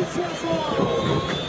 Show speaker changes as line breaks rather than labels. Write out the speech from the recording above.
リー戦
争